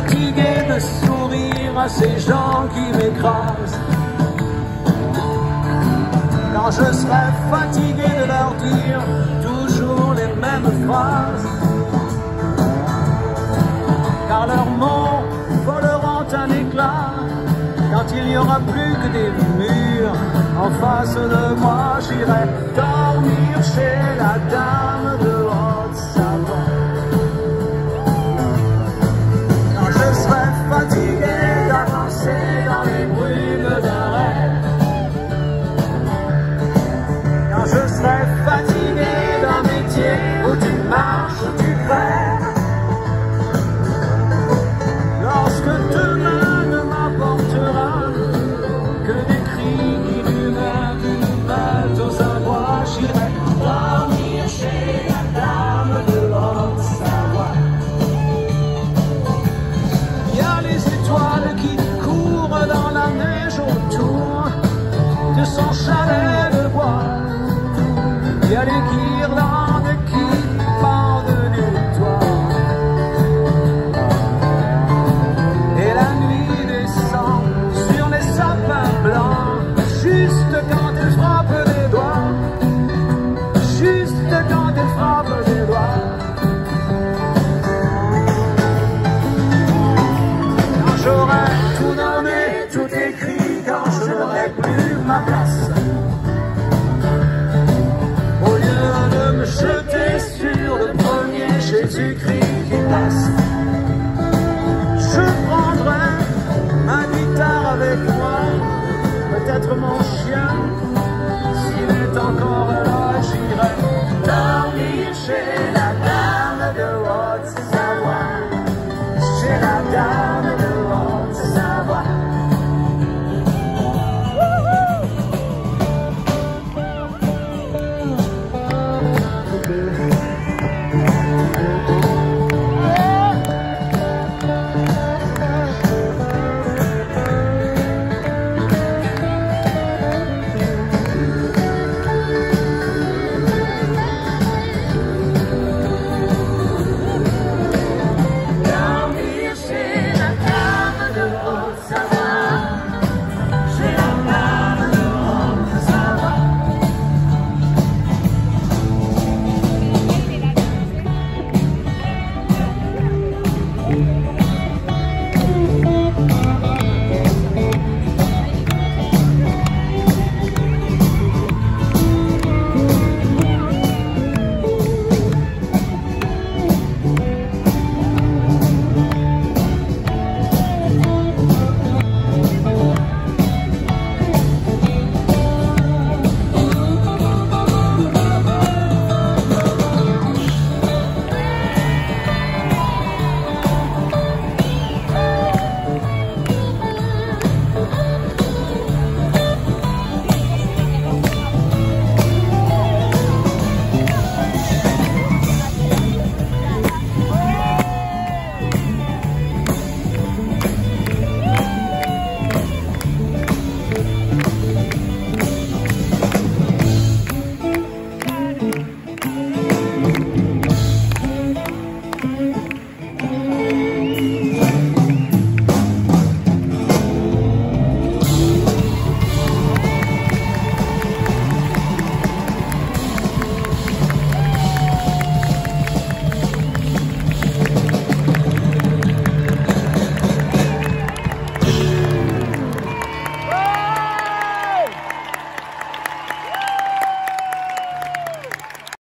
fatigué de sourire à ces gens qui m'écrasent. Quand je serai fatigué de leur dire toujours les mêmes phrases. Car leurs mots voleront un éclat quand il n'y aura plus que des murs. En face de moi, j'irai dormir chez la dame de j'aurai tout nommé, tout écrit, quand je n'aurai plus ma place. Je prendrai ma guitare avec moi, peut-être mon chien, s'il est encore.